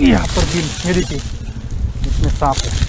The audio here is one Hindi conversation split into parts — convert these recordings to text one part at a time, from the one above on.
यहाँ पर बिल ये देखिए इसमें सांप है।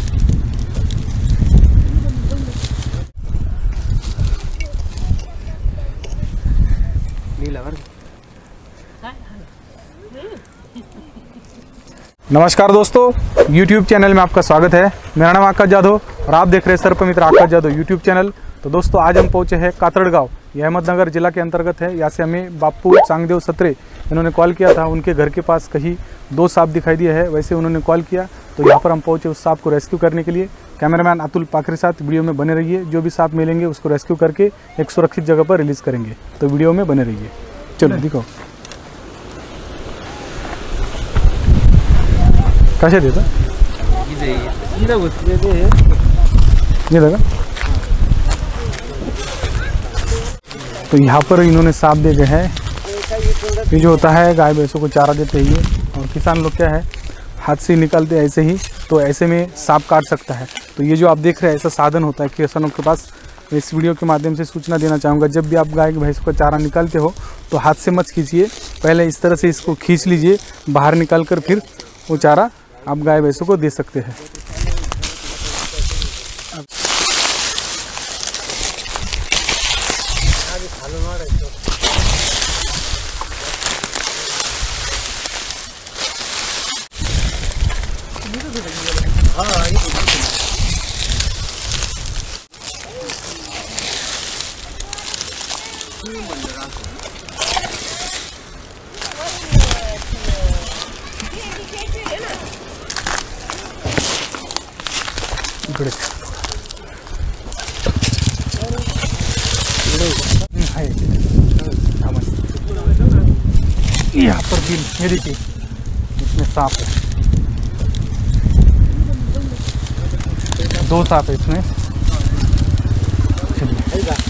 नमस्कार दोस्तों, YouTube चैनल में आपका स्वागत है। मेरा नाम आकाश जाधव और आप देख रहे हैं सर्प मित्र आकाश जाधव YouTube चैनल। तो दोस्तों, आज हम पहुँचे हैं कातड़ गाँव। ये अहमदनगर जिला के अंतर्गत है। यहाँ से हमें बापू चांगदेव सत्रे इन्होंने कॉल किया था। उनके घर के पास कहीं दो सांप दिखाई दिए है वैसे उन्होंने कॉल किया। तो यहाँ पर हम पहुँचे उस सांप को रेस्क्यू करने के लिए। कैमरामैन अतुल पाखरे साथ वीडियो में बने रहिए। जो भी सांप मिलेंगे उसको रेस्क्यू करके एक सुरक्षित जगह पर रिलीज़ करेंगे। तो वीडियो में बने रहिए। चलो दिखाओ। कसे देता तो यहाँ पर इन्होंने सांप दे गए हैं। ये जो होता है, गाय भैंसों को चारा देते ही और किसान लोग क्या है, हाथ से निकालते ऐसे ही तो ऐसे में सांप काट सकता है। तो ये जो आप देख रहे हैं, ऐसा साधन होता है किसानों के पास। इस वीडियो के माध्यम से सूचना देना चाहूँगा, जब भी आप गाय भैंस का चारा निकालते हो तो हाथ से मत खींचिए। पहले इस तरह से इसको खींच लीजिए, बाहर निकाल कर फिर वो चारा आप गाय भैंसों को दे सकते हैं। यहाँ पर बिल ये देखिए इसमें सांप है दो सांप है इसमें चलिए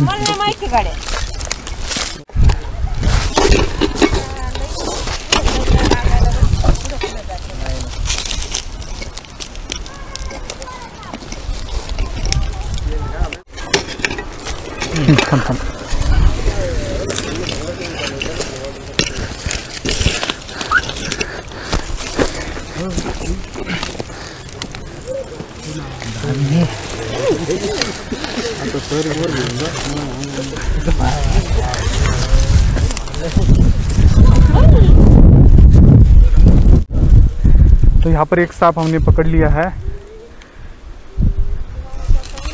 मला नाही माहिती गाड्या थांब थांब तो यहाँ पर एक सांप हमने पकड़ लिया है।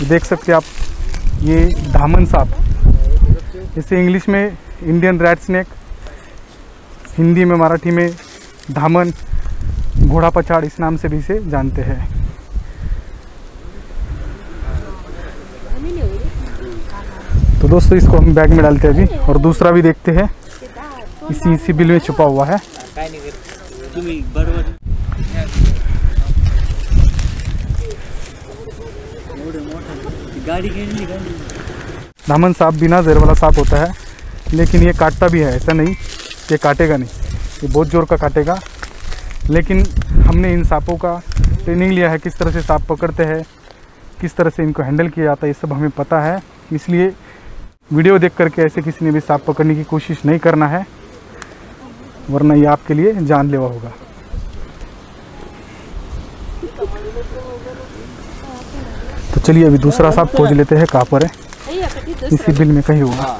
देख सकते हैं आप, ये धामन सांप। इसे इंग्लिश में इंडियन रैट स्नेक, हिंदी में मराठी में धामन। घोड़ा पछाड़ इस नाम से भी इसे जानते हैं। तो दोस्तों, इसको हम बैग में डालते हैं अभी, और दूसरा भी देखते हैं। इसी इसी बिल में छुपा हुआ है। दामन सांप बिना जहर वाला सांप होता है, लेकिन ये काटता भी है, ऐसा नहीं, ये काटेगा नहीं। ये बहुत ज़ोर का काटेगा। लेकिन हमने इन सांपों का ट्रेनिंग लिया है, किस तरह से सांप पकड़ते हैं, किस तरह से इनको हैंडल किया जाता है, ये सब हमें पता है। इसलिए वीडियो देख करके ऐसे किसी ने भी सांप पकड़ने की कोशिश नहीं करना है, वरना ये आपके लिए जानलेवा होगा। तो चलिए अभी दूसरा सांप खोज लेते हैं, कहाँ पर है? इसी बिल में कहीं होगा।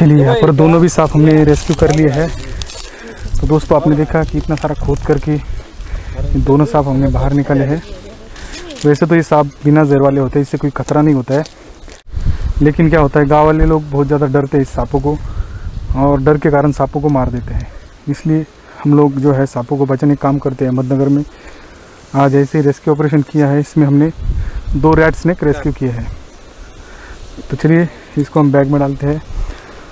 चलिए यहाँ पर दोनों भी सांप हमने रेस्क्यू कर लिए है। तो दोस्तों आपने देखा कि इतना सारा खोद करके दोनों सांप हमने बाहर निकाले हैं। वैसे तो ये सांप बिना जहर वाले होते हैं इससे कोई खतरा नहीं होता है। लेकिन क्या होता है गाँव वाले लोग बहुत ज़्यादा डरते हैं इस सांपों को और डर के कारण सांपों को मार देते हैं। इसलिए हम लोग जो है सांपों को बचाने का काम करते हैं अहमदनगर में। आज ऐसे ही रेस्क्यू ऑपरेशन किया है इसमें हमने दो रैट स्नेक रेस्क्यू किए हैं। तो चलिए इसको हम बैग में डालते हैं।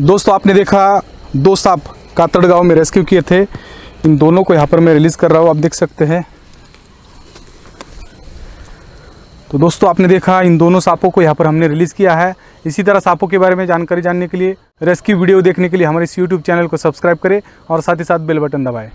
दोस्तों, आपने देखा दो सांप कातड़ गाँव में रेस्क्यू किए थे। इन दोनों को यहाँ पर मैं रिलीज़ कर रहा हूँ, आप देख सकते हैं। तो दोस्तों, आपने देखा इन दोनों सांपों को यहाँ पर हमने रिलीज़ किया है। इसी तरह सांपों के बारे में जानकारी जानने के लिए, रेस्क्यू वीडियो देखने के लिए हमारे इस यूट्यूब चैनल को सब्सक्राइब करें और साथ ही साथ बेल बटन दबाएँ।